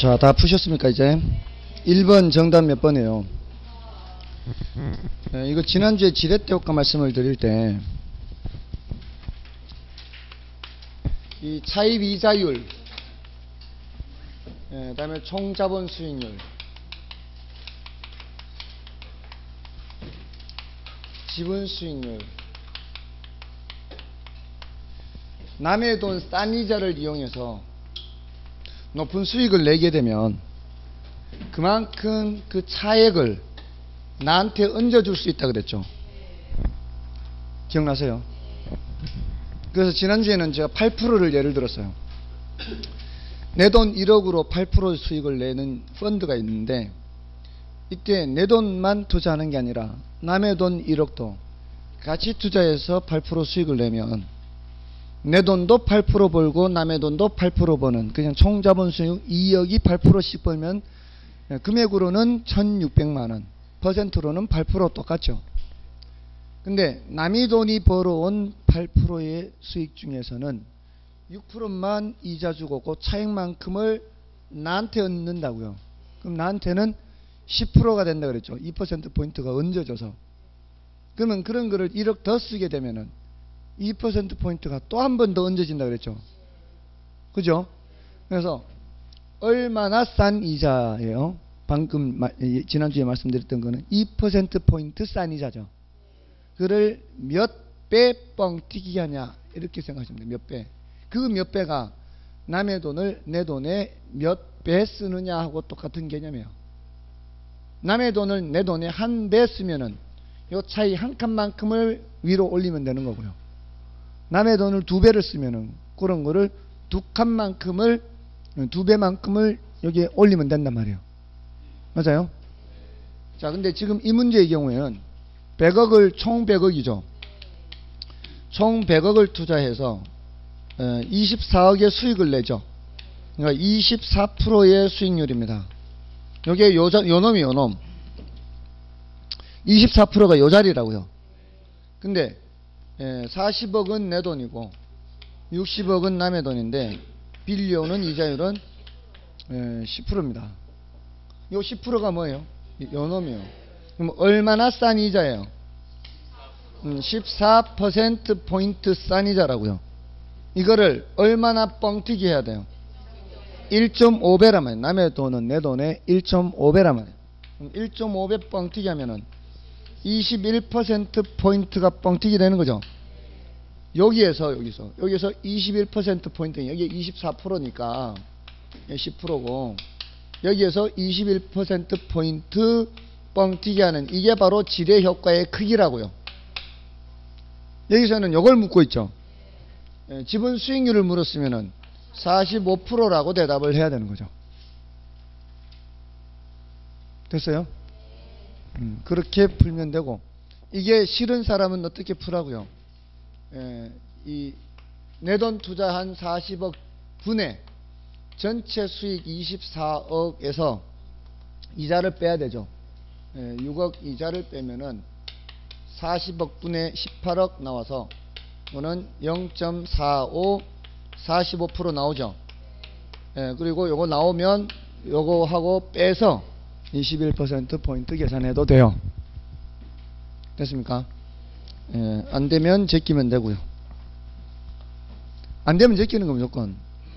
자, 다 푸셨습니까, 이제? 1번 정답 몇 번이에요? 네, 이거 지난주에 지렛대 효과 말씀을 드릴 때, 이 차입 이자율, 예, 다음에 총 자본 수익률, 지분 수익률, 남의 돈 싼 이자를 이용해서 높은 수익을 내게 되면 그만큼 그 차액을 나한테 얹어줄 수 있다 그랬죠. 기억나세요? 그래서 지난주에는 제가 8%를 예를 들었어요. 내 돈 1억으로 8% 수익을 내는 펀드가 있는데 이때 내 돈만 투자하는 게 아니라 남의 돈 1억도 같이 투자해서 8% 수익을 내면 내 돈도 8% 벌고 남의 돈도 8% 버는 그냥 총 자본 수익 2억이 8%씩 벌면 예, 금액으로는 1600만 원 퍼센트로는 8% 똑같죠. 근데 남이 돈이 벌어온 8%의 수익 중에서는 6%만 이자 주고 그 차액만큼을 나한테 얻는다고요. 그럼 나한테는 10%가 된다 그랬죠. 2% 포인트가 얹어져서. 그러면 그런 거를 1억 더 쓰게 되면은 2%포인트가 또 한 번 더 얹어진다 그랬죠. 그죠? 그래서 얼마나 싼 이자예요? 방금 마, 지난주에 말씀드렸던 거는 2%포인트 싼 이자죠. 그를 몇 배 뻥튀기 하냐 이렇게 생각하시면 돼요. 몇 배. 그 몇 배가 남의 돈을 내 돈에 몇 배 쓰느냐 하고 똑같은 개념이에요. 남의 돈을 내 돈에 한 배 쓰면은 요 차이 한 칸만큼을 위로 올리면 되는 거고요. 남의 돈을 두 배를 쓰면은 그런 거를 두 칸만큼을 두 배만큼을 여기에 올리면 된단 말이에요. 맞아요? 자, 근데 지금 이 문제의 경우에는 100억을 총 100억이죠. 총 100억을 투자해서 24억의 수익을 내죠. 그러니까 24%의 수익률입니다. 여기에 요, 요 놈이 요 놈. 24%가 요 자리라고요. 근데 40억은 예, 내 돈이고 60억은 남의 돈인데 빌려오는 이자율은 10%입니다. 이 10%가 뭐예요? 요놈이요. 그럼 얼마나 싼 이자예요? 14% 포인트 싼 이자라고요. 이거를 얼마나 뻥튀기 해야 돼요? 1.5배란 말이에요. 남의 돈은 내 돈의 1.5배란 말이에요. 1.5배 뻥튀기 하면은 21% 포인트가 뻥튀기 되는 거죠. 여기에서 여기서 여기서 21% 포인트 여기 24%니까 10%고 여기에서 21% 포인트 뻥튀기 하는 이게 바로 지뢰 효과의 크기라고요. 여기서는 이걸 묻고 있죠. 예, 지분 수익률을 물었으면은 45%라고 대답을 해야 되는 거죠. 됐어요? 음, 그렇게 풀면 되고 이게 싫은 사람은 어떻게 풀라고요? 예, 이내 돈 투자한 40억 분의 전체 수익 24억에서 이자를 빼야 되죠. 예, 6억 이자를 빼면은 40억 분의 18억 나와서 이거는 0.45 45% 나오죠. 예, 그리고 요거 나오면 요거 하고 빼서 21%포인트 계산해도 돼요. 됐습니까? 예, 안 되면 제끼면 되고요. 안 되면 제끼는 거 무조건.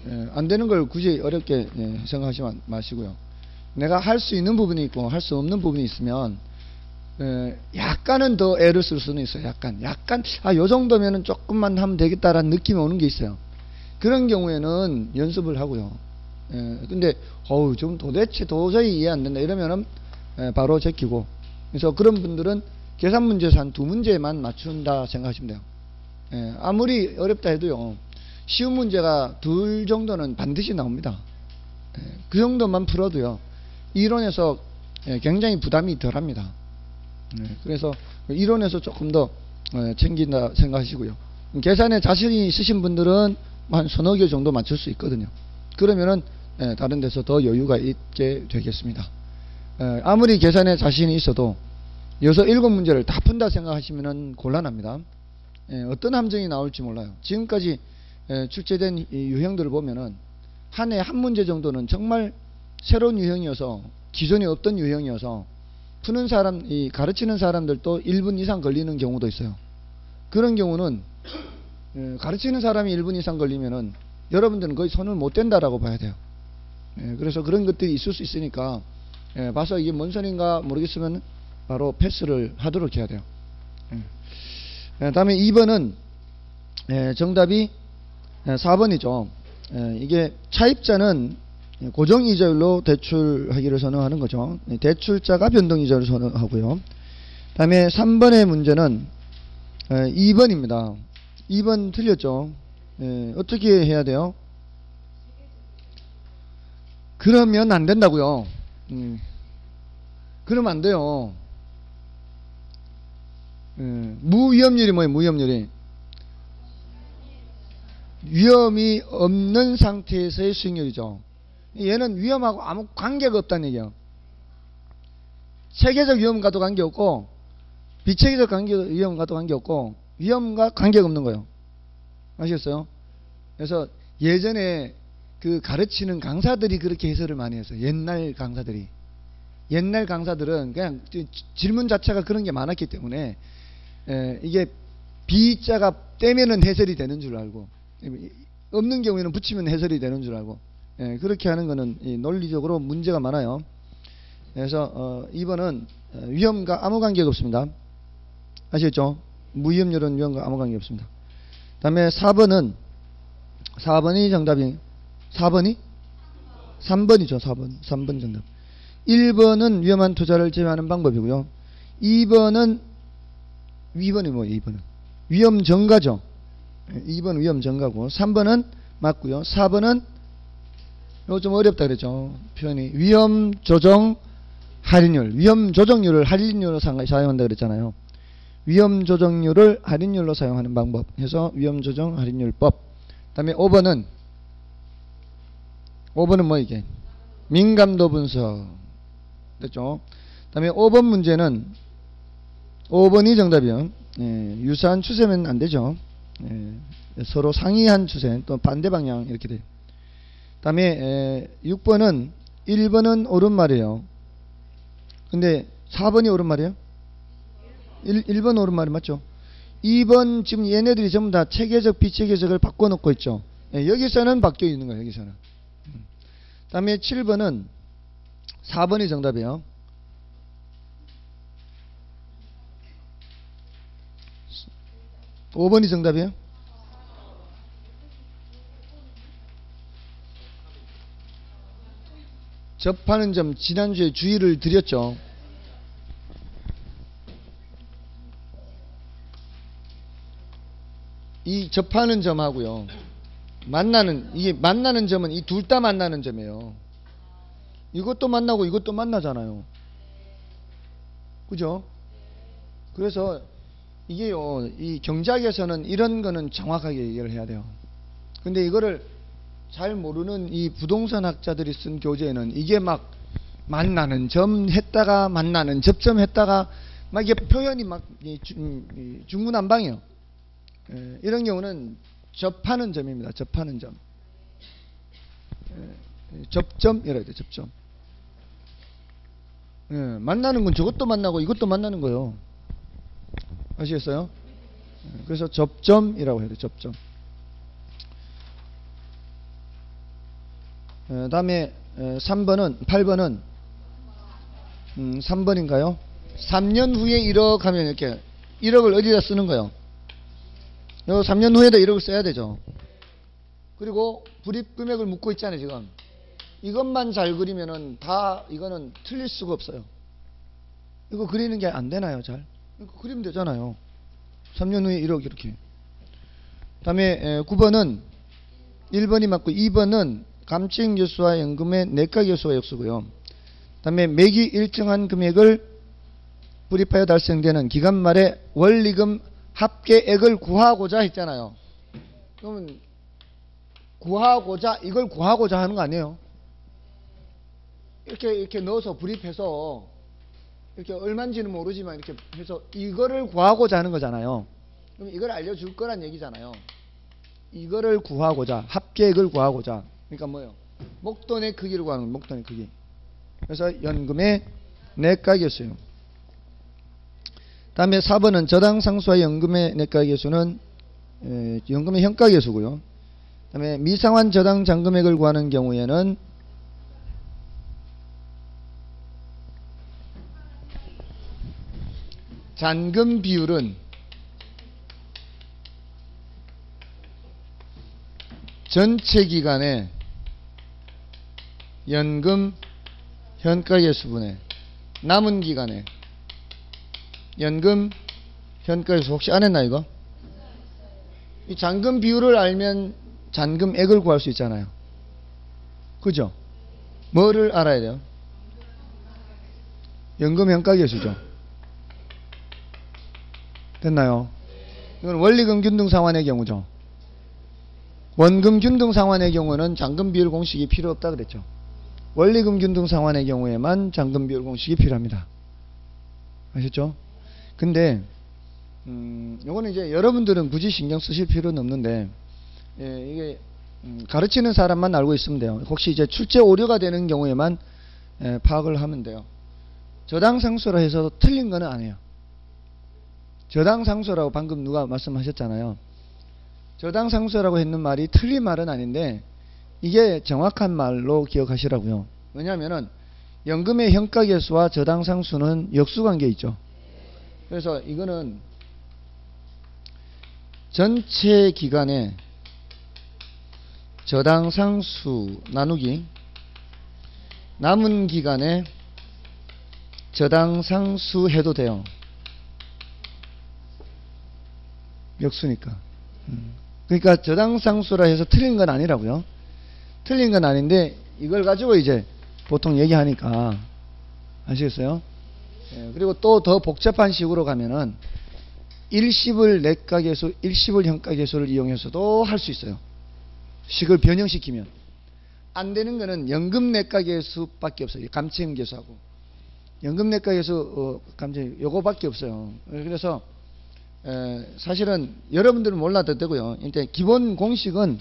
예, 안 되는 걸 굳이 어렵게 예, 생각하지 마시고요. 내가 할 수 있는 부분이 있고 할 수 없는 부분이 있으면 예, 약간은 더 애를 쓸 수는 있어요. 약간, 약간 아, 요 정도면은 조금만 하면 되겠다라는 느낌이 오는 게 있어요. 그런 경우에는 연습을 하고요. 예, 근데 어우 좀 도대체 도저히 이해 안 된다 이러면은 예, 바로 제끼고 그래서 그런 분들은 계산 문제에서 한 두 문제만 맞춘다 생각하시면 돼요. 예, 아무리 어렵다 해도요 쉬운 문제가 둘 정도는 반드시 나옵니다. 예, 그 정도만 풀어도요 이론에서 예, 굉장히 부담이 덜합니다. 예, 그래서 이론에서 조금 더 예, 챙긴다 생각하시고요. 계산에 자신이 있으신 분들은 한 서너 개 정도 맞출 수 있거든요. 그러면은 예, 다른 데서 더 여유가 있게 되겠습니다. 예, 아무리 계산에 자신이 있어도 여섯 일곱 문제를 다 푼다 생각하시면 곤란합니다. 예, 어떤 함정이 나올지 몰라요. 지금까지 출제된 유형들을 보면은 한 해 한 문제 정도는 정말 새로운 유형이어서 기존에 없던 유형이어서 푸는 사람, 이 가르치는 사람들도 1분 이상 걸리는 경우도 있어요. 그런 경우는 예, 가르치는 사람이 1분 이상 걸리면은 여러분들은 거의 손을 못 댄다라고 봐야 돼요. 예, 그래서 그런 것들이 있을 수 있으니까 예, 봐서 이게 뭔 소린가 모르겠으면 바로 패스를 하도록 해야 돼요. 예. 다음에 2번은 예, 정답이 예, 4번이죠. 예, 이게 차입자는 고정 이자율로 대출하기를 선호하는 거죠. 예, 대출자가 변동 이자율을 선호하고요. 다음에 3번의 문제는 예, 2번입니다. 2번 틀렸죠. 예, 어떻게 해야 돼요? 그러면 안 된다고요. 음. 그러면 안 돼요. 예, 무위험률이 뭐예요? 무위험률이 위험이 없는 상태에서의 수익률이죠. 얘는 위험하고 아무 관계가 없다는 얘기예요. 체계적 위험과도 관계없고 비체계적 관계, 위험과도 관계없고 위험과 관계가 없는 거예요. 아시겠어요? 그래서 예전에 그 가르치는 강사들이 그렇게 해설을 많이 했어요. 옛날 강사들이. 옛날 강사들은 그냥 지- 질문 자체가 그런 게 많았기 때문에 에, 이게 비자가 떼면은 해설이 되는 줄 알고 없는 경우에는 붙이면 해설이 되는 줄 알고 예, 그렇게 하는 거는 이 논리적으로 문제가 많아요. 그래서 어, 2번은 위험과 아무 관계가 없습니다. 아시겠죠? 무위험률은 위험과 아무 관계 없습니다. 다음에 4번은 4번이 정답이 4번이 3번이죠. 4번. 3번 정답. 1번은 위험한 투자를 제외하는 방법이고요. 2번은 2번이 뭐예요? 2번은 위험 증가죠. 2번 위험 증가고 3번은 맞고요. 4번은 이거 좀 어렵다 그랬죠. 표현이 위험 조정 할인율, 위험 조정률을 할인율로 상- 사용한다 그랬잖아요. 위험 조정률을 할인율로 사용하는 방법 해서 위험 조정 할인율법. 그 다음에 5번은 5번은 뭐 이게 민감도 분석 됐죠. 그 다음에 5번 문제는 5번이 정답이요. 예, 유사한 추세면 안 되죠. 예, 서로 상이한 추세 또 반대 방향 이렇게 돼요. 그 다음에 에, 6번은 1번은 옳은 말이에요. 근데 4번이 옳은 말이에요? 1, 1번 옳은 말이 맞죠? 2번 지금 얘네들이 전부 다 체계적 비체계적을 바꿔놓고 있죠. 예, 여기서는 바뀌어 있는 거예요. 여기서는. 음. 그다음에 7번은 4번이 정답이에요. 5번이 정답이에요? 접하는 점 지난주에 주의를 드렸죠. 이 접하는 점하고요. 만나는 이게 만나는 점은 이 둘 다 만나는 점이에요. 이것도 만나고 이것도 만나잖아요. 그죠? 그래서 이게요. 이 경작에서는 이런 거는 정확하게 얘기를 해야 돼요. 근데 이거를 잘 모르는 이 부동산 학자들이 쓴 교재에는 이게 막 만나는 점 했다가 만나는 접점 했다가 막 이게 표현이 막 중구난방이에요. 예, 이런 경우는 접하는 점입니다. 접하는 점. 예, 접점 이래야 돼. 접점. 예, 만나는 건 저것도 만나고 이것도 만나는 거예요. 아시겠어요? 예, 그래서 접점이라고 해야 돼. 접점. 에, 다음에 에, 3번은 8번은 음, 3번인가요? 3년 후에 1억 하면 이렇게 1억을 어디다 쓰는 거요? 요 3년 후에도 1억을 써야 되죠. 그리고 불입 금액을 묻고 있잖아요, 지금. 이것만 잘 그리면은 다 이거는 틀릴 수가 없어요. 이거 그리는 게 안 되나요, 잘? 그리면 되잖아요. 3년 후에 1억 이렇게. 다음에 9번은 1번이 맞고 2번은 감증 교수와 연금의 내과 교수와 역수고요. 다음에 매기 일정한 금액을 불입하여 달성되는 기간 말에 원리금 합계액을 구하고자 했잖아요. 그러면 구하고자 이걸 구하고자 하는 거 아니에요? 이렇게 이렇게 넣어서 불입해서 이렇게 얼마인지는 모르지만 이렇게 해서 이거를 구하고자 하는 거잖아요. 그럼 이걸 알려줄 거란 얘기잖아요. 이거를 구하고자 합계액을 구하고자 그러니까 뭐예요? 목돈의 크기를 구하는. 목돈의 크기. 그래서 연금의 내가계수요. 다음에 4번은 저당 상수와 연금의 내가계수는 에, 연금의 현가계수고요. 다음에 미상환 저당 잔금액을 구하는 경우에는 잔금 비율은 전체 기간의 연금 현가계수분의 남은 기간에 연금 현가계수 혹시 안 했나 이거? 이 잔금 비율을 알면 잔금액을 구할 수 있잖아요. 그죠? 뭐를 알아야 돼요? 연금 현가 계수죠. 됐나요? 이건 원리금 균등 상환의 경우죠. 원금 균등 상환의 경우는 잔금 비율 공식이 필요 없다 그랬죠. 원리금 균등 상환의 경우에만 잔금 비율 공식이 필요합니다. 아셨죠? 근데 음, 요거는 이제 여러분들은 굳이 신경 쓰실 필요는 없는데 예, 이게 음, 가르치는 사람만 알고 있으면 돼요. 혹시 이제 출제 오류가 되는 경우에만 예, 파악을 하면 돼요. 저당 상수라 해서 틀린 거는 아니에요. 저당 상수라고 방금 누가 말씀하셨잖아요. 저당 상수라고 했는 말이 틀린 말은 아닌데 이게 정확한 말로 기억하시라고요. 왜냐하면은 연금의 현가계수와 저당 상수는 역수관계 있죠. 그래서 이거는 전체 기간에 저당 상수 나누기 남은 기간에 저당 상수 해도 돼요. 역수니까. 음. 그러니까 저당 상수라 해서 틀린 건 아니라고요. 틀린 건 아닌데 이걸 가지고 이제 보통 얘기하니까 아시겠어요? 예, 그리고 또 더 복잡한 식으로 가면은 일시불 내가계수, 일시불 현가계수를 이용해서도 할 수 있어요. 식을 변형시키면 안 되는 거는 연금 내가계수밖에 없어요. 감채임계수하고 연금 내가계수 어, 감채 요거밖에 없어요. 그래서 에, 사실은 여러분들은 몰라도 되고요. 일단 기본 공식은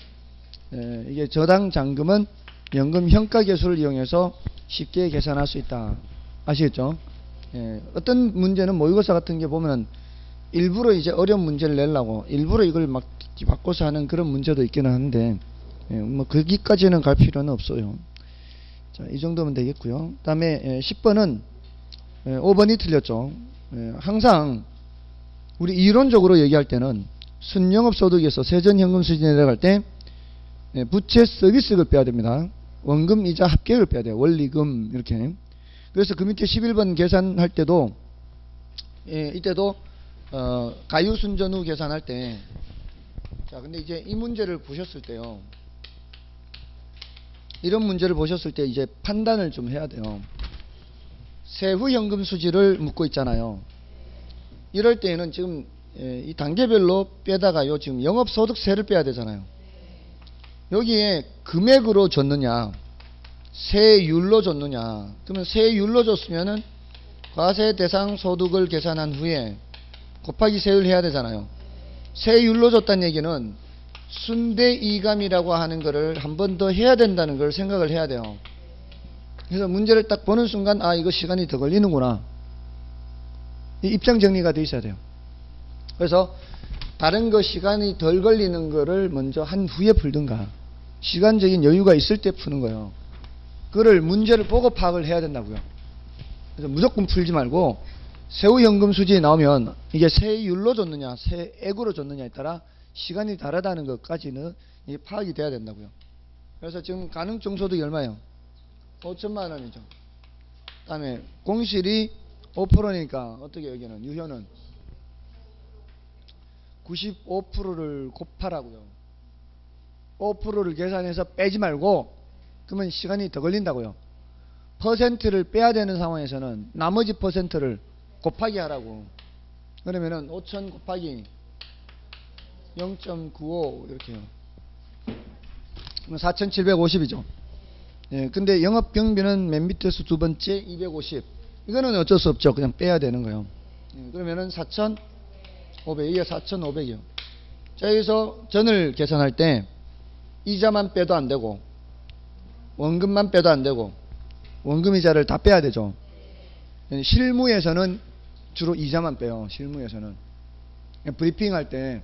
에, 이게 저당 잔금은 연금 현가 계수를 이용해서 쉽게 계산할 수 있다. 아시겠죠? 예, 어떤 문제는 모의고사 같은 게 보면 일부러 이제 어려운 문제를 내려고 일부러 이걸 막 바꿔서 하는 그런 문제도 있기는 한데 예, 뭐 거기까지는 갈 필요는 없어요. 자, 이 정도면 되겠고요. 다음에 예, 10번은 예, 5번이 틀렸죠. 예, 항상 우리 이론적으로 얘기할 때는 순영업 소득에서 세전 현금 수준이 내려갈 때 예, 부채 서비스를 빼야 됩니다. 원금 이자 합계를 빼야 돼요. 원리금 이렇게. 그래서 그 밑에 11번 계산할 때도 예, 이때도 어, 가유순전 후 계산할 때 자, 근데 이제 이 문제를 보셨을 때요. 이런 문제를 보셨을 때 이제 판단을 좀 해야 돼요. 세후 현금 수지를 묻고 있잖아요. 이럴 때에는 지금 예, 이 단계별로 빼다가요. 지금 영업소득세를 빼야 되잖아요. 여기에 금액으로 줬느냐, 세율로 줬느냐. 그러면 세율로 줬으면은 과세 대상 소득을 계산한 후에 곱하기 세율 해야 되잖아요. 세율로 줬다는 얘기는 순대 이감이라고 하는 거를 한번 더 해야 된다는 걸 생각을 해야 돼요. 그래서 문제를 딱 보는 순간 아 이거 시간이 더 걸리는구나. 이 입장 정리가 돼 있어야 돼요. 그래서 다른 거 시간이 덜 걸리는 거를 먼저 한 후에 풀든가 시간적인 여유가 있을 때 푸는 거예요. 그거를 문제를 보고 파악을 해야 된다고요. 그래서 무조건 풀지 말고 세후연금 수지에 나오면 이게 세율로 줬느냐 세액으로 줬느냐에 따라 시간이 다르다는 것까지는 파악이 돼야 된다고요. 그래서 지금 가능총 소득이 얼마예요? 5천만 원이죠. 그다음에 공실이 5%니까 어떻게 여기는 유효는 95%를 곱하라고요. 5%를 계산해서 빼지 말고 그러면 시간이 더 걸린다고요. 퍼센트를 빼야 되는 상황에서는 나머지 퍼센트를 곱하기 하라고. 그러면은 5천 곱하기 0.95 이렇게요. 그럼 4,750이죠. 예, 근데 영업 경비는 맨 밑에서 두 번째 250. 이거는 어쩔 수 없죠. 그냥 빼야 되는 거예요. 예, 그러면은 4,500. 이게 4,500이요. 자, 여기서 전을 계산할 때 이자만 빼도 안 되고 원금만 빼도 안 되고 원금 이자를 다 빼야 되죠. 실무에서는 주로 이자만 빼요. 실무에서는 브리핑 할 때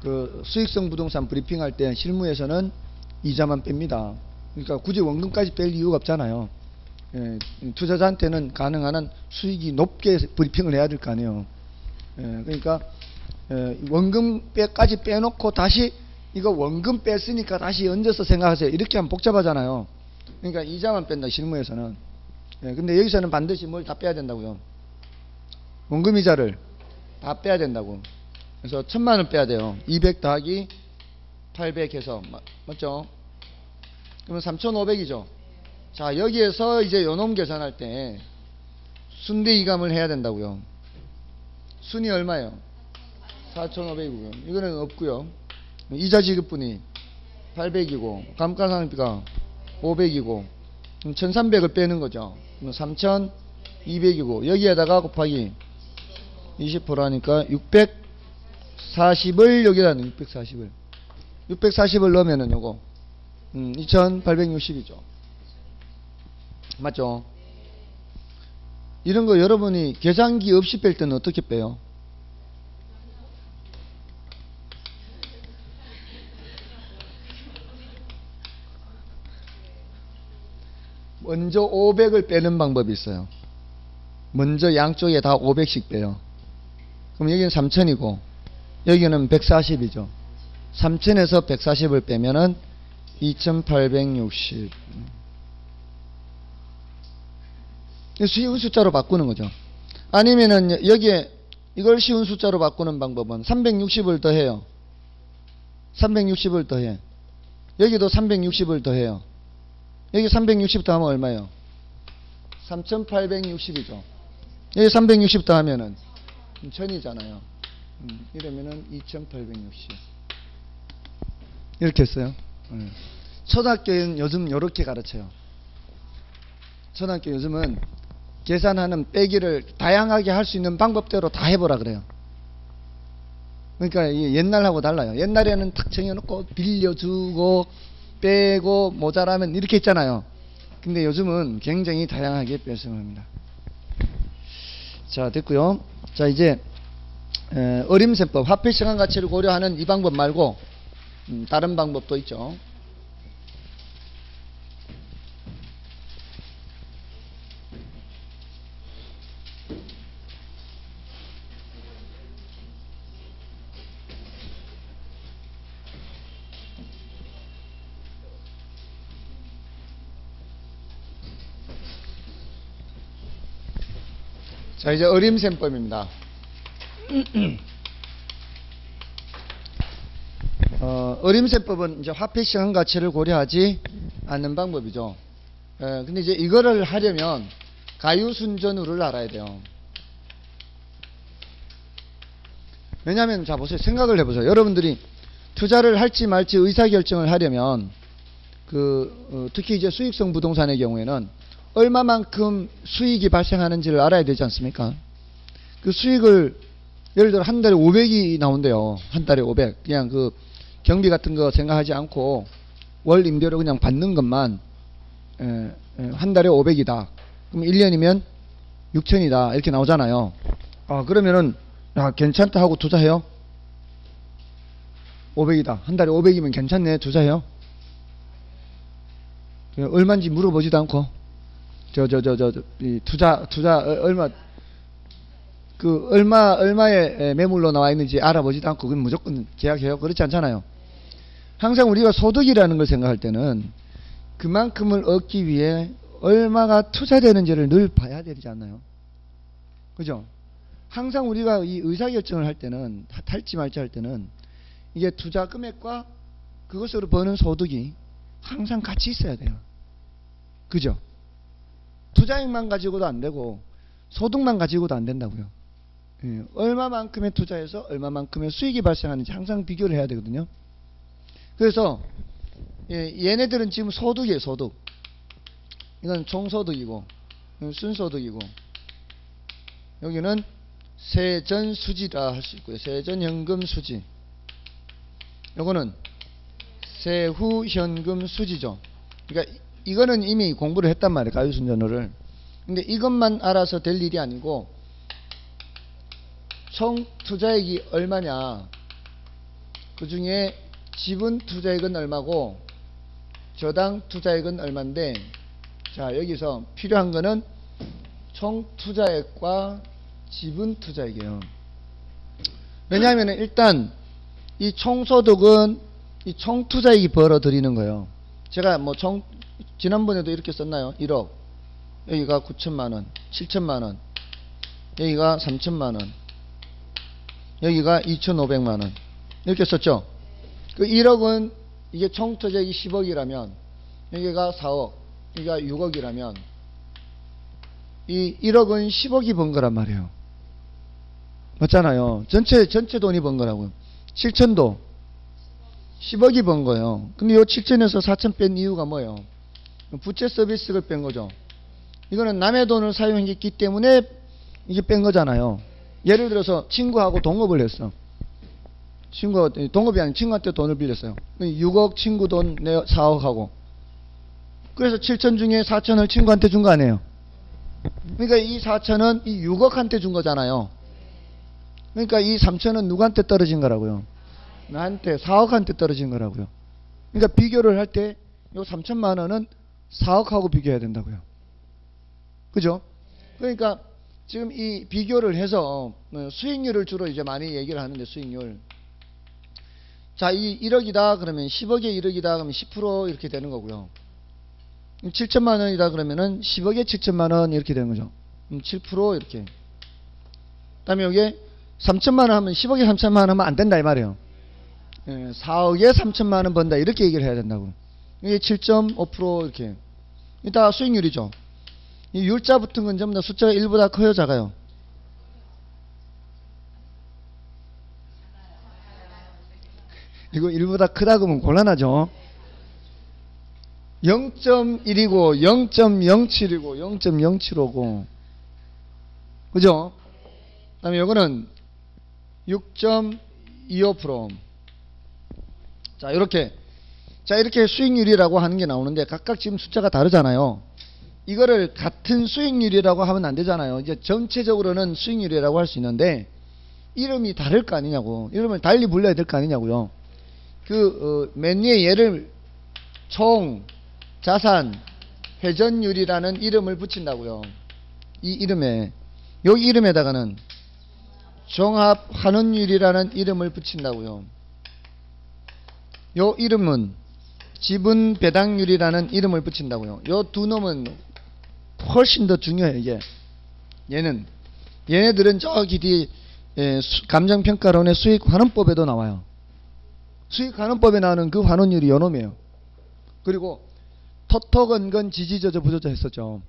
그 수익성 부동산 브리핑 할 때 실무에서는 이자만 뺍니다. 그러니까 굳이 원금까지 뺄 이유가 없잖아요. 예, 투자자한테는 가능한 한 수익이 높게 브리핑을 해야 될 거 아니에요. 예, 그러니까 예, 원금까지 빼놓고 다시 이거 원금 뺐으니까 다시 얹어서 생각하세요. 이렇게 하면 복잡하잖아요. 그러니까 이자만 뺀다 실무에서는. 예, 근데 여기서는 반드시 뭘 다 빼야 된다고요. 원금 이자를 다 빼야 된다고. 그래서 천만 원 빼야 돼요. 200 더하기 800 해서 맞- 맞죠? 그러면 3,500이죠. 자 여기에서 이제 요놈 계산할 때 순대 이감을 해야 된다고요. 순이 얼마예요? 4,500이고요. 이거는 없고요. 이자 지급분이 800이고 감가상각비가 500이고 1,300을 빼는 거죠. 3,200이고 여기에다가 곱하기 20%라니까 640을 여기다 넣는 640을 640을 넣으면은 요거 음, 2860이죠. 맞죠? 이런 거 여러분이 계산기 없이 뺄 때는 어떻게 빼요? 먼저 500을 빼는 방법이 있어요. 먼저 양쪽에 다 500씩 빼요. 그럼 여기는 3000이고 여기는 140이죠. 3000에서 140을 빼면은 2860. 쉬운 숫자로 바꾸는 거죠. 아니면은 여기에 이걸 쉬운 숫자로 바꾸는 방법은 360을 더해요. 360을 더해. 여기도 360을 더해요. 여기 360 더하면 얼마예요? 3860이죠. 여기 360 더하면은 1000이잖아요. 음, 이러면은 2860. 이렇게 했어요. 음. 초등학교는 요즘 이렇게 가르쳐요. 초등학교 요즘은 계산하는 빼기를 다양하게 할 수 있는 방법대로 다 해보라 그래요. 그러니까 이 옛날하고 달라요. 옛날에는 탁 정해놓고 빌려주고 빼고 모자라면 이렇게 했잖아요. 근데 요즘은 굉장히 다양하게 발생합니다. 자 됐고요. 자 이제 에, 어림셈법 화폐 시간 가치를 고려하는 이 방법 말고 음, 다른 방법도 있죠. 자 이제 어림셈법입니다. 어, 어림셈법은 이제 화폐 시간 가치를 고려하지 않는 방법이죠. 에, 근데 이제 이거를 하려면 가유순전후를 알아야 돼요. 왜냐하면 자 보세요. 생각을 해보세요. 여러분들이 투자를 할지 말지 의사결정을 하려면 그 어, 특히 이제 수익성 부동산의 경우에는 얼마만큼 수익이 발생하는지를 알아야 되지 않습니까? 그 수익을 예를 들어 한 달에 500이 나온대요. 한 달에 500. 그냥 그 경비 같은 거 생각하지 않고 월 임대료 그냥 받는 것만 에, 에, 한 달에 500이다. 그럼 1년이면 6천이다. 이렇게 나오잖아요. 아, 그러면은 야, 괜찮다 하고 투자해요. 500이다. 한 달에 500이면 괜찮네. 투자해요. 예, 얼마인지 물어보지도 않고 저 저 저저 투자 투자 어, 얼마 그 얼마 얼마의 에, 매물로 나와 있는지 알아보지도 않고 그건 무조건 계약해요. 그렇지 않잖아요. 항상 우리가 소득이라는 걸 생각할 때는 그만큼을 얻기 위해 얼마가 투자되는지를 늘 봐야 되지 않나요? 그죠? 항상 우리가 이 의사결정을 할 때는 할지 말지 할 때는 이게 투자 금액과 그것으로 버는 소득이 항상 같이 있어야 돼요. 그죠? 투자액만 가지고도 안 되고 소득만 가지고도 안 된다고요. 예, 얼마만큼의 투자해서 얼마만큼의 수익이 발생하는지 항상 비교를 해야 되거든요. 그래서 예, 얘네들은 지금 소득이에요, 소득. 이건 총소득이고 순소득이고 여기는 세전 수지라 할 수 있고요. 세전 현금 수지. 요거는 세후 현금 수지죠. 그러니까 이거는 이미 공부를 했단 말이에요. 가유순전호를. 근데 이것만 알아서 될 일이 아니고 총 투자액이 얼마냐. 그 중에 지분 투자액은 얼마고 저당 투자액은 얼마인데 자 여기서 필요한 거는 총 투자액과 지분 투자액이에요. 왜냐하면 일단 이 총소득은 이 총투자액이 벌어들이는 거예요. 제가 뭐 총 지난번에도 이렇게 썼나요? 1억 여기가 9천만 원, 7천만 원 여기가 3천만 원 여기가 2,500만 원 이렇게 썼죠. 그 1억은 이게 총투자액이 10억이라면 여기가 4억, 여기가 6억이라면 이 1억은 10억이 번 거란 말이에요. 맞잖아요. 전체 전체 돈이 번 거라고요. 7천도 10억이 번 거예요. 근데 요 7천에서 4천 뺀 이유가 뭐예요? 부채 서비스를 뺀 거죠. 이거는 남의 돈을 사용했기 때문에 이게 뺀 거잖아요. 예를 들어서 친구하고 동업을 했어. 친구 동업이 아닌 친구한테 돈을 빌렸어요. 6억 친구 돈 내 4억 하고. 그래서 7천 중에 4천을 친구한테 준 거 아니에요. 그러니까 이 4천은 이 6억한테 준 거잖아요. 그러니까 이 3천은 누구한테 떨어진 거라고요? 나한테 4억한테 떨어진 거라고요. 그러니까 비교를 할 때 요 3천만 원은 4억하고 비교해야 된다고요. 그죠? 그러니까 지금 이 비교를 해서 어, 수익률을 주로 이제 많이 얘기를 하는데 수익률. 자, 이 1억이다 그러면 10억에 1억이다 그러면 10% 이렇게 되는 거고요. 7천만 원이다 그러면은 10억에 7천만 원 이렇게 되는 거죠. 7% 이렇게. 그다음에 여기에 3천만 원 하면 10억에 3천만 원 하면 안 된다 이 말이에요. 예, 4억에 3천만 원 번다 이렇게 얘기를 해야 된다고. 이게 7.5% 이렇게. 이따 수익률이죠. 이 율자 붙은 건 전부 다 숫자가 1보다 커요 작아요. 이거 1보다 크다 그러면 곤란하죠. 0.1이고 0.07이고 0.075고 그죠? 그 다음에 이거는 6.25%. 자, 이렇게. 자, 이렇게 수익률이라고 하는 게 나오는데 각각 지금 숫자가 다르잖아요. 이거를 같은 수익률이라고 하면 안 되잖아요. 이제 전체적으로는 수익률이라고 할 수 있는데 이름이 다를 거 아니냐고. 이름을 달리 불러야 될 거 아니냐고요. 그, 어, 맨 위에 얘를 총, 자산, 회전율이라는 이름을 붙인다고요. 이 이름에. 여기 이름에다가는 종합 환원율이라는 이름을 붙인다고요. 요 이름은 지분 배당률이라는 이름을 붙인다고요. 요 두 놈은 훨씬 더 중요해요. 이게 얘는 얘네들은 저기 뒤 예, 감정평가론의 수익환원법에도 나와요. 수익환원법에 나오는 그 환원율이 요 놈이에요. 그리고 토토건건 지지저저 부저저 했었죠.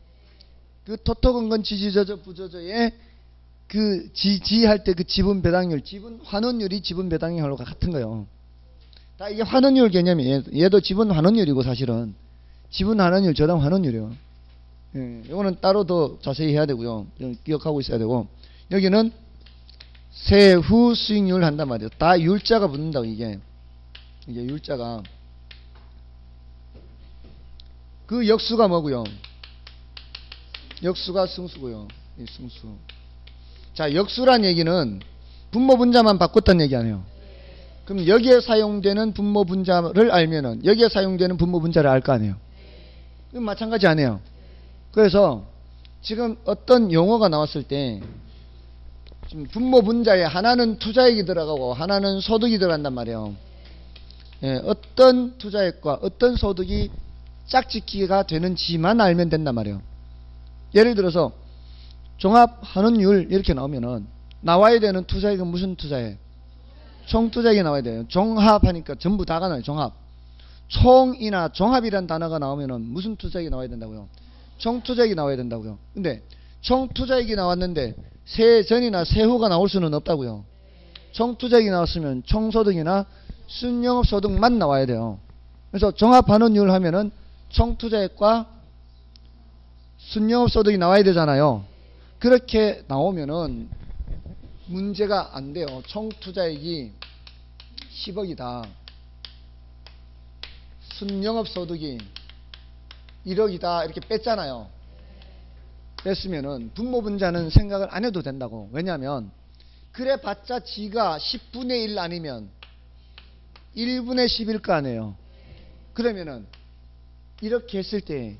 그 토토건건 지지저저 부저저의 그 지지할 때 그 지분 배당률, 지분 환원율이 지분 배당률과 같은 거예요. 다 이게 환원율 개념이 얘, 얘도 지분 환원율이고 사실은 지분 환원율, 저당 환원율이요. 예, 이거는 따로 더 자세히 해야 되고요. 기억하고 있어야 되고 여기는 세후 수익률 한단 말이에요. 다 율자가 붙는다고 이게 이게 율자가 그 역수가 뭐고요? 역수가 승수고요. 이 승수. 자, 역수란 얘기는 분모 분자만 바꿨다는 얘기 아니에요. 그럼 여기에 사용되는 분모 분자를 알면은 여기에 사용되는 분모 분자를 알 거 아니에요. 그럼 마찬가지 아니에요. 그래서 지금 어떤 용어가 나왔을 때 지금 분모 분자에 하나는 투자액이 들어가고 하나는 소득이 들어간단 말이에요. 예, 어떤 투자액과 어떤 소득이 짝짓기가 되는지만 알면 된단 말이에요. 예를 들어서 종합 환원율 이렇게 나오면은 나와야 되는 투자액은 무슨 투자액? 총투자액이 나와야 돼요. 종합하니까 전부 다가 나와요. 종합. 총이나 종합이라는 단어가 나오면은 무슨 투자액이 나와야 된다고요? 총투자액이 나와야 된다고요. 근데 총투자액이 나왔는데 세전이나 세후가 나올 수는 없다고요. 총투자액이 나왔으면 총소득이나 순영업소득만 나와야 돼요. 그래서 종합환원율 하면은 총투자액과 순영업소득이 나와야 되잖아요. 그렇게 나오면은 문제가 안 돼요. 총투자액이 10억이다. 순영업소득이 1억이다 이렇게 뺐잖아요. 뺐으면은 분모분자는 생각을 안 해도 된다고. 왜냐하면 그래 봤자 지가 10분의 1 아니면 1분의 10일 거 아니에요. 그러면은 이렇게 했을 때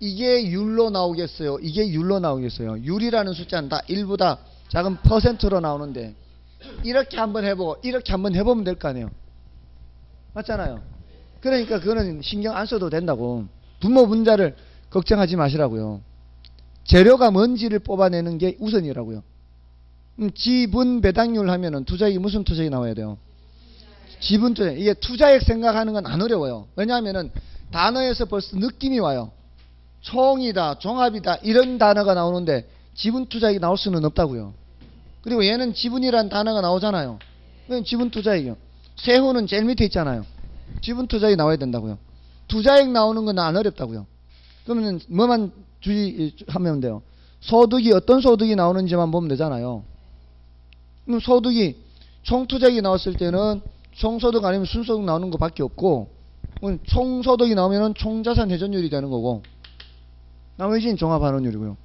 이게 율로 나오겠어요? 이게 율로 나오겠어요? 율이라는 숫자는 다 1보다 작은 퍼센트로 나오는데 이렇게 한번 해보고 이렇게 한번 해보면 될 거 아니에요. 맞잖아요. 그러니까 그거는 신경 안 써도 된다고. 분모 분자를 걱정하지 마시라고요. 재료가 뭔지를 뽑아내는 게 우선이라고요. 음, 지분 배당률 하면은 투자액이 무슨 투자액이 나와야 돼요? 지분 투자. 이게 투자액 생각하는 건 안 어려워요. 왜냐하면은 단어에서 벌써 느낌이 와요. 총이다, 종합이다 이런 단어가 나오는데 지분 투자액이 나올 수는 없다고요. 그리고 얘는 지분이란 단어가 나오잖아요. 그건 지분 투자액이요. 세후는 제일 밑에 있잖아요. 지분 투자액이 나와야 된다고요. 투자액 나오는 건 안 어렵다고요. 그러면 뭐만 주의하면 돼요. 소득이 어떤 소득이 나오는지만 보면 되잖아요. 그럼 소득이 총 투자액이 나왔을 때는 총소득 아니면 순소득 나오는 것밖에 없고 총소득이 나오면 총자산 회전율이 되는 거고 나머지는 종합환원율이고요.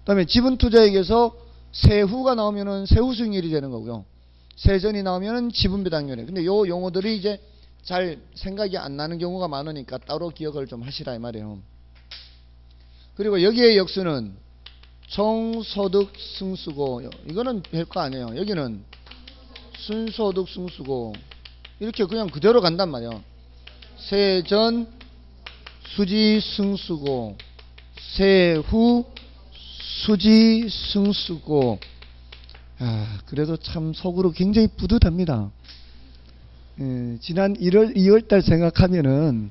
그 다음에 지분 투자액에서 세후가 나오면은 세후 수익률이 되는 거고요. 세전이 나오면은 지분 배당률이. 근데 요 용어들이 이제 잘 생각이 안 나는 경우가 많으니까 따로 기억을 좀 하시라 이 말이에요. 그리고 여기에 역수는 총소득 승수고 이거는 별거 아니에요. 여기는 순소득 승수고 이렇게 그냥 그대로 간단 말이에요. 세전 수지 승수고 세후 수지 승수고 아, 그래도 참 속으로 굉장히 뿌듯합니다. 예, 지난 1월, 2월 달 생각하면은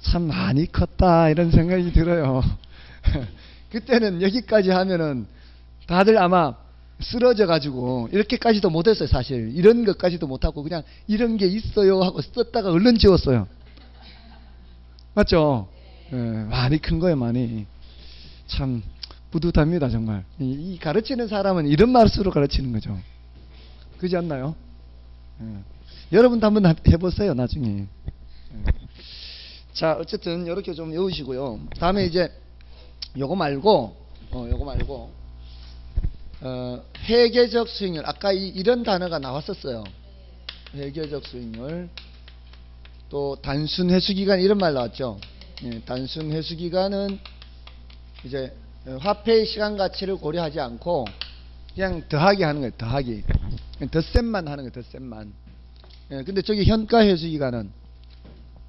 참 많이 컸다 이런 생각이 들어요. 그때는 여기까지 하면은 다들 아마 쓰러져 가지고 이렇게까지도 못했어요 사실 이런 것까지도 못하고 그냥 이런 게 있어요 하고 썼다가 얼른 지웠어요 맞죠? 예, 많이 큰 거예요 많이 참 뿌듯합니다 정말. 이, 이 가르치는 사람은 이런 말수로 가르치는 거죠. 그지 않나요? 예. 여러분도 한번 하- 해보세요 나중에. 예. 자 어쨌든 이렇게 좀 외우시고요. 다음에 이제 요거 말고 어 요거 말고 어 회계적 수익률. 아까 이, 이런 단어가 나왔었어요. 회계적 수익률. 또 단순 회수기간 이런 말 나왔죠. 예, 단순 회수기간은 이제 화폐의 시간 가치를 고려하지 않고 그냥 더하기 하는 거예요 더하기 덧셈만 하는 거예요 덧셈만 예, 근데 저기 현가 회수 기간은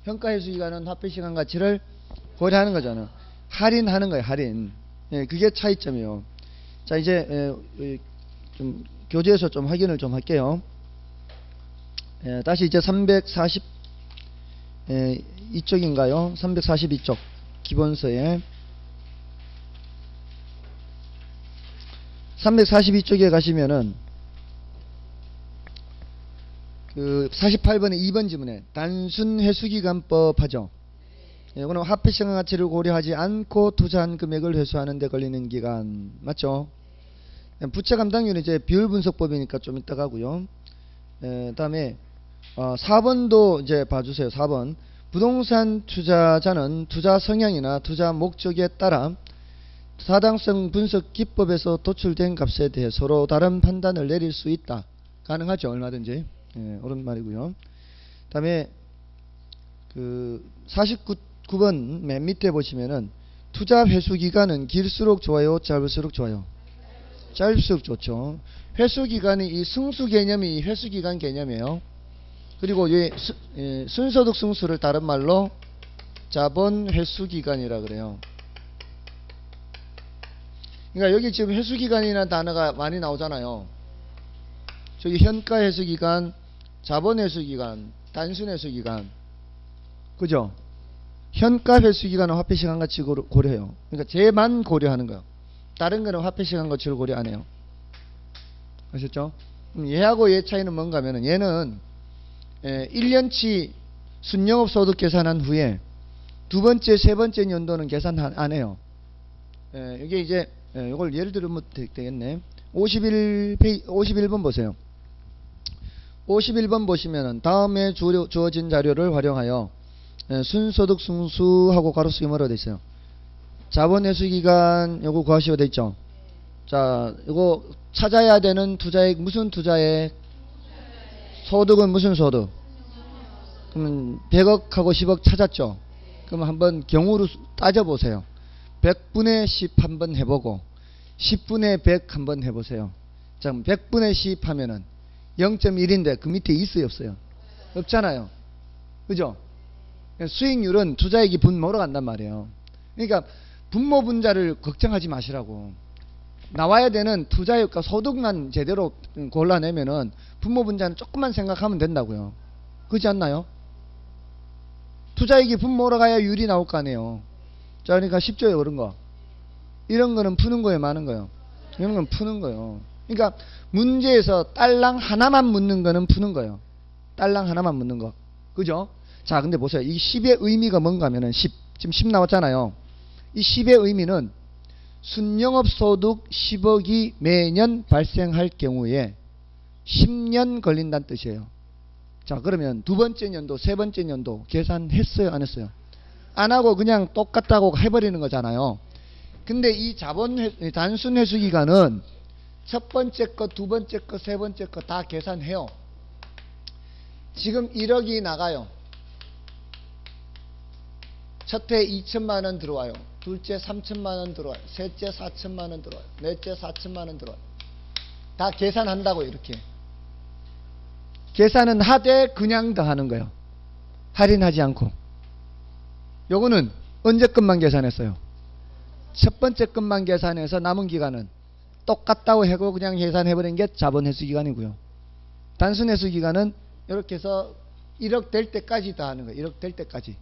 현가 회수 기간은 화폐 시간 가치를 고려하는 거잖아. 할인하는 거예요, 할인. 예, 그게 차이점이에요. 자, 이제 에, 에, 좀 교재에서 좀 확인을 좀 할게요. 예, 다시 이제 340 에, 이쪽인가요? 342쪽 기본서에 342쪽에 가시면은 그 48번의 2번 지문에 단순 회수기간법 하죠. 예, 이거는 화폐 시간 가치를 고려하지 않고 투자한 금액을 회수하는 데 걸리는 기간 맞죠? 예, 부채 감당률은 이제 비율 분석법이니까 좀 이따 가고요. 예, 다음에 어, 4번도 이제 봐주세요. 4번 부동산 투자자는 투자 성향이나 투자 목적에 따라 사당성 분석 기법에서 도출된 값에 대해 서로 다른 판단을 내릴 수 있다. 가능하죠, 얼마든지. 예, 옳은 말이고요. 다음에 그 49번 맨 밑에 보시면은 투자 회수 기간은 길수록 좋아요, 짧을수록 좋아요. 짧을수록 좋죠. 회수 기간이 이 승수 개념이 이 회수 기간 개념이에요. 그리고 이 수- 예, 순소득 승수를 다른 말로 자본 회수 기간이라 그래요. 그러니까 여기 지금 회수 기간이라는 단어가 많이 나오잖아요. 저기 현가 회수 기간, 자본 회수 기간, 단순 회수 기간. 그죠? 현가 회수 기간은 화폐 시간 가치 고려- 고려해요. 그러니까 쟤만 고려하는 거예요. 다른 거는 화폐 시간 가치를 고려 안 해요. 아셨죠? 얘하고 얘 차이는 뭔가 하면은 얘는 에, 1년치 순영업 소득 계산한 후에 두 번째, 세 번째 연도는 계산 안- 안 해요. 에, 이게 이제 에, 이걸 예를 들면 되- 되겠네. 51 페이, 51번 보세요. 51번 보시면은 다음에 주, 주어진 자료를 활용하여 예, 순소득 승수하고 가로수기 뭐라고 돼 있어요? 자본 회수 기간 요거 구하시오 돼 있죠? 자, 이거 찾아야 되는 투자액 무슨 투자액? 소득은 무슨 소득? 그러면 100억하고 10억 찾았죠? 그럼 한번 경우로 따져 보세요. 100분의 10 한번 해보고 10분의 100 한번 해보세요. 자, 100분의 10 하면은 0.1인데 그 밑에 있어요 없어요? 없잖아요. 그죠? 수익률은 투자액이 분모로 간단 말이에요. 그러니까 분모 분자를 걱정하지 마시라고. 나와야 되는 투자액과 소득만 제대로 골라내면은 분모 분자는 조금만 생각하면 된다고요. 그렇지 않나요? 투자액이 분모로 가야 유리 나올 거 아니에요. 자, 그러니까 쉽죠, 그런 거. 이런 거는 푸는 거예요, 많은 거예요. 이런 건 푸는 거예요. 그러니까 문제에서 딸랑 하나만 묻는 거는 푸는 거예요. 딸랑 하나만 묻는 거. 그죠? 자, 근데 보세요. 이 10의 의미가 뭔가 하면은 10. 지금 10 나왔잖아요. 이 10의 의미는 순영업 소득 10억이 매년 발생할 경우에 10년 걸린다는 뜻이에요. 자, 그러면 두 번째 년도, 세 번째 년도 계산했어요, 안 했어요? 안 하고 그냥 똑같다고 해버리는 거잖아요. 근데 이 자본 회, 단순 회수 기간은 첫 번째 거, 두 번째 거, 세 번째 거 다 계산해요. 지금 1억이 나가요. 첫해 2천만 원 들어와요. 둘째 3천만 원 들어와요. 셋째 4천만 원 들어와요. 넷째 4천만 원 들어와요. 다 계산한다고 이렇게. 계산은 하되 그냥 더 하는 거예요. 할인하지 않고. 요거는 언제 것만 계산했어요? 첫 번째 것만 계산해서 남은 기간은 똑같다고 하고 그냥 계산해버린 게 자본 회수 기간이고요. 단순 회수 기간은 이렇게 해서 1억 될 때까지 다 하는 거예요. 1억 될 때까지.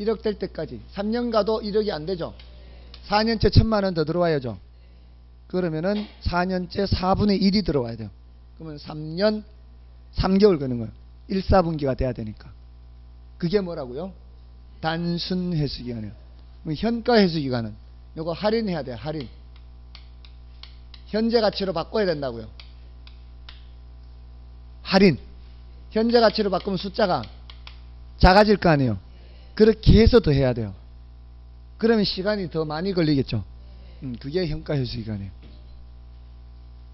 1억 될 때까지. 3년 가도 1억이 안 되죠. 4년째 천만 원 더 들어와야죠. 그러면은 4년째 4분의 1이 들어와야 돼요. 그러면 3년 3개월 거는 거예요. 1, 4분기가 돼야 되니까. 그게 뭐라고요? 단순 회수 기간이에요. 현가 회수 기 간은 요거 할인해야 돼요. 할인. 현재 가치로 바꿔야 된다고요. 할인. 현재 가치로 바꾸면 숫자가 작아질 거 아니에요. 그렇게 해서 더 해야 돼요. 그러면 시간이 더 많이 걸리겠죠. 음, 그게 현가 회수 기 간이에요.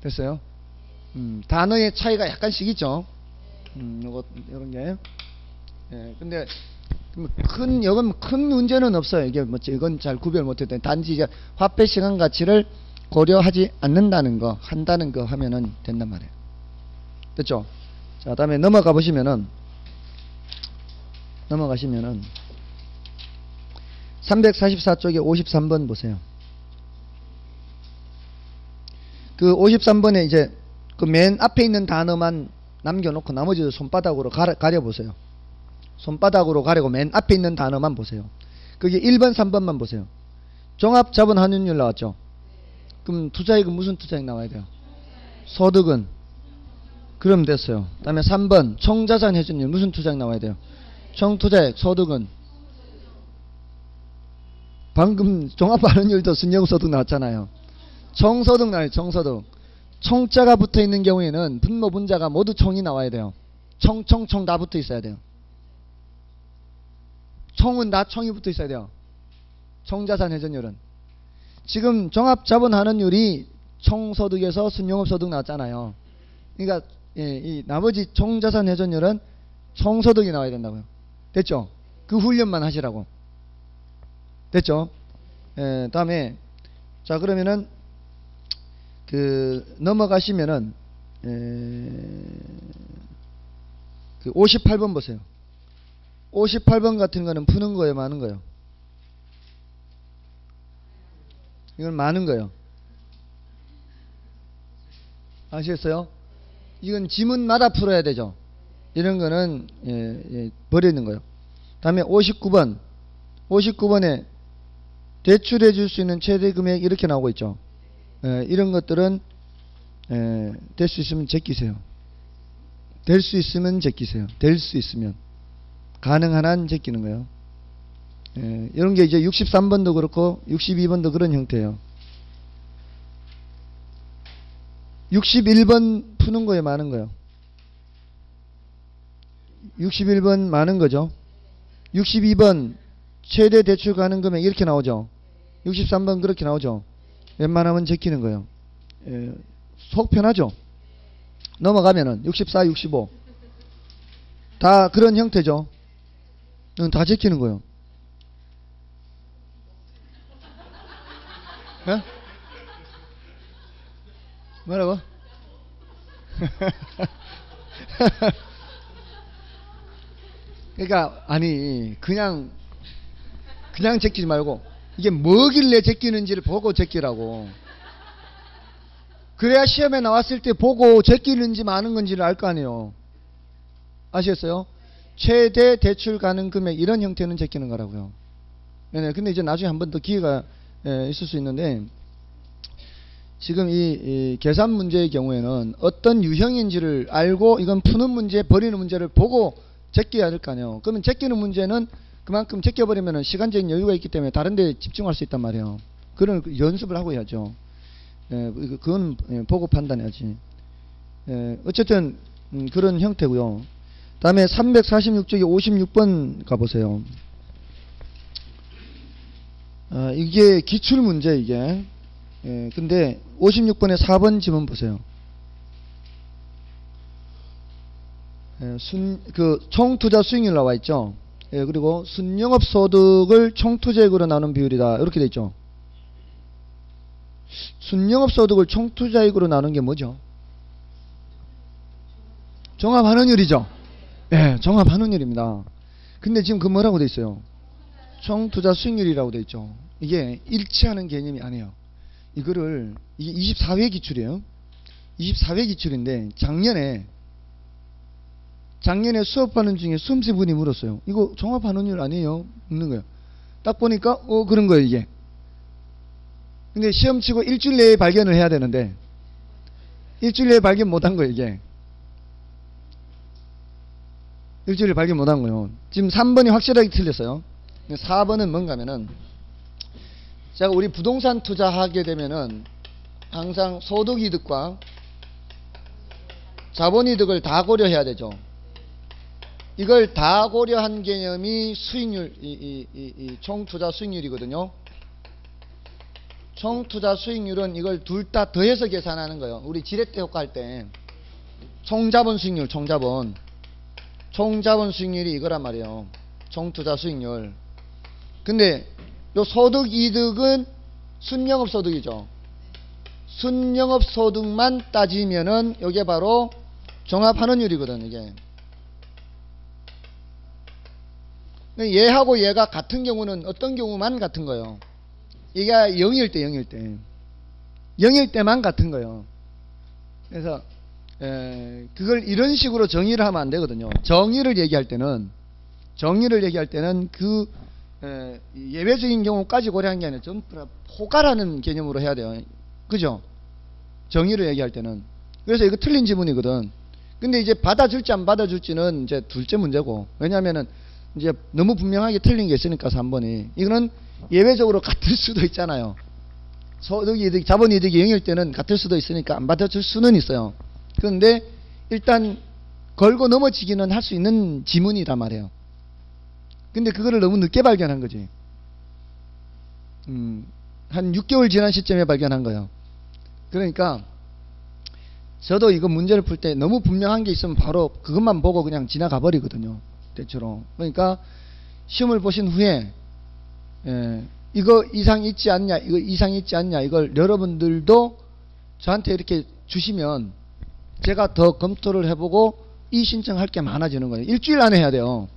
됐어요? 음, 단어의 차이가 약간씩 있죠. 음, 요거, 요런 게. 예, 근데, 뭐 큰, 이건 큰 문제는 없어요. 이게 뭐, 이건 잘 구별 못했더 단지 이제 화폐 시간 가치를 고려하지 않는다는 거, 한다는 거 하면은 된단 말이에요. 됐죠? 자, 다음에 넘어가 보시면은, 넘어가시면은, 344쪽에 53번 보세요. 그 53번에 이제 그 맨 앞에 있는 단어만 남겨놓고 나머지도 손바닥으로 가려, 가려보세요. 손바닥으로 가리고 맨 앞에 있는 단어만 보세요. 그게 1번, 3번만 보세요. 종합 자본 환율 나왔죠? 그럼 투자액은 무슨 투자액 나와야 돼요? 소득은? 그럼 됐어요. 그 다음에 3번, 총자산 회전율 무슨 투자액 나와야 돼요? 총투자액, 소득은? 방금 종합 환율도 순영소득 나왔잖아요. 총소득 나와요, 총소득. 총자가 붙어 있는 경우에는 분모 분자가 모두 총이 나와야 돼요. 총, 총, 총 다 붙어 있어야 돼요. 총은 다 총이 붙어 있어야 돼요. 총자산 회전율은. 지금 종합자본환원율이 총소득에서 순용업소득 나왔잖아요. 그러니까 예, 이 나머지 총자산 회전율은 총소득이 나와야 된다고요. 됐죠? 그 훈련만 하시라고. 됐죠? 예, 다음에 자 그러면은 그 넘어가시면은 그 58번 보세요. 58번 같은 거는 푸는 거예요, 많은 거예요. 이건 많은 거예요. 아시겠어요? 이건 지문마다 풀어야 되죠. 이런 거는 예, 예, 버리는 거예요. 다음에 59번. 59번에 대출해 줄 수 있는 최대 금액 이렇게 나오고 있죠. 에, 이런 것들은 될 수 있으면 제끼세요. 될 수 있으면 제끼세요. 될 수 있으면 가능한 한 제끼는 거예요. 에, 이런 게 이제 63번도 그렇고 62번도 그런 형태예요. 61번 푸는 거에 많은 거예요. 61번 많은 거죠. 62번 최대 대출 가능 금액 이렇게 나오죠. 63번 그렇게 나오죠. 웬만하면 제끼는 거예요. 예, 속 편하죠. 넘어가면은 64, 65. 다 그런 형태죠. 응, 다 제끼는 거예요. 예? 뭐라고? 그러니까 아니 그냥 그냥 제끼지 말고 이게 뭐길래 제끼는지를 보고 제끼라고. 그래야 시험에 나왔을 때 보고 제끼는지 마는 건지를 알 거 아니에요. 아시겠어요? 최대 대출 가능 금액 이런 형태는 제끼는 거라고요. 네네. 근데 이제 나중에 한 번 더 기회가 예, 있을 수 있는데 지금 이, 이 계산 문제의 경우에는 어떤 유형인지를 알고 이건 푸는 문제, 버리는 문제를 보고 제껴야 될 거 아니에요. 그러면 제끼는 문제는 그만큼 제껴버리면 시간적인 여유가 있기 때문에 다른 데 집중할 수 있단 말이에요. 그런 그 연습을 하고 해야죠. 예, 그- 그건 예, 보고 판단해야지. 예, 어쨌든 음, 그런 형태고요. 다음에 346쪽에 56번 가보세요. 아, 이게 기출 문제 이게. 예, 근데 56번에 4번 지문 보세요. 예, 순, 그, 총투자 수익률 나와 있죠. 예, 그리고 순영업 소득을 총투자액으로 나눈 비율이다. 이렇게 돼 있죠. 순영업 소득을 총투자액으로 나눈 게 뭐죠? 종합환원율이죠. 예, 종합환원율입니다. 근데 지금 그 뭐라고 돼 있어요? 총 투자 수익률이라고 돼 있죠. 이게 일치하는 개념이 아니에요. 이거를 이게 24회 기출이에요. 24회 기출인데 작년에 작년에 수업하는 중에 수험생 분이 물었어요. 이거 종합환원율 아니에요? 묻는 거예요. 딱 보니까 어 그런 거예요 이게. 근데 시험 치고 일주일 내에 발견을 해야 되는데 일주일 내에 발견 못한 거예요 이게. 일주일에 발견 못한 거예요. 지금 3번이 확실하게 틀렸어요. 4번은 뭔가 하면은 제가 우리 부동산 투자하게 되면은 항상 소득 이득과 자본 이득을 다 고려해야 되죠. 이걸 다 고려한 개념이 수익률, 이, 이, 이, 이 총 투자 수익률이거든요. 총 투자 수익률은 이걸 둘 다 더해서 계산하는 거예요. 우리 지렛대 효과 할 때 총 자본 수익률, 총 자본. 총자본 수익률이 이거란 말이에요. 총투자 수익률. 근데 요 소득 이득은 순영업 소득이죠. 순영업 소득만 따지면은 이게 바로 종합환원율이거든 이게. 얘하고 얘가 같은 경우는 어떤 경우만 같은 거예요. 이게 0일 때 0일 때 0일 때만 같은 거예요. 그래서 에, 그걸 이런 식으로 정의를 하면 안 되거든요. 정의를 얘기할 때는 정의를 얘기할 때는 그 에, 예외적인 경우까지 고려한 게 아니라 전부 다 포괄하는 개념으로 해야 돼요. 그죠? 정의를 얘기할 때는. 그래서 이거 틀린 지문이거든. 근데 이제 받아줄지 안 받아줄지는 이제 둘째 문제고. 왜냐면은 이제 너무 분명하게 틀린 게 있으니까 3번이. 이거는 예외적으로 같을 수도 있잖아요. 소득 이득, 자본 이득이 0일 때는 같을 수도 있으니까 안 받아줄 수는 있어요. 그런데 일단 걸고 넘어지기는 할 수 있는 지문이란 말이에요. 근데 그거를 너무 늦게 발견한 거지. 음, 한 6개월 지난 시점에 발견한 거예요. 그러니까 저도 이거 문제를 풀 때 너무 분명한 게 있으면 바로 그것만 보고 그냥 지나가 버리거든요. 대체로. 그러니까 시험을 보신 후에 예, 이거 이상 있지 않냐, 이거 이상 있지 않냐, 이걸 여러분들도 저한테 이렇게 주시면 제가 더 검토를 해보고 이 신청할 게 많아지는 거예요. 일주일 안에 해야 돼요.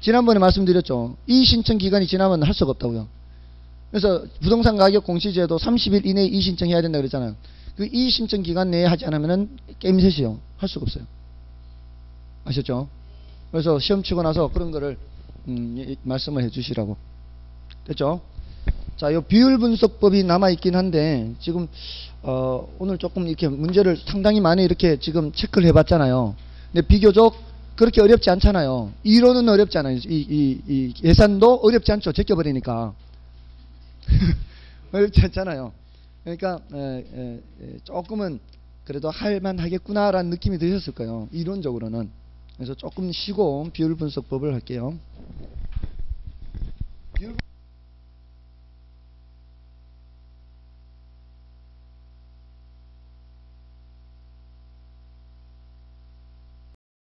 지난번에 말씀드렸죠. 이 신청 기간이 지나면 할 수가 없다고요. 그래서 부동산 가격 공시제도 30일 이내에 이 신청해야 된다 그랬잖아요. 그 이 신청 기간 내에 하지 않으면은 게임 셋이요. 할 수가 없어요. 아셨죠? 그래서 시험 치고 나서 그런 거를 음, 이- 말씀을 해 주시라고. 됐죠? 자, 요 비율 분석법이 남아 있긴 한데 지금 어, 오늘 조금 이렇게 문제를 상당히 많이 이렇게 지금 체크를 해 봤잖아요. 근데 비교적 그렇게 어렵지 않잖아요. 이론은 어렵지 않아요. 이, 이, 이 예산도 어렵지 않죠. 제껴버리니까. 어렵지 않잖아요. 그러니까 에, 에, 에, 조금은 그래도 할만하겠구나라는 느낌이 드셨을 거예요. 이론적으로는. 그래서 조금 쉬고 비율 분석법을 할게요.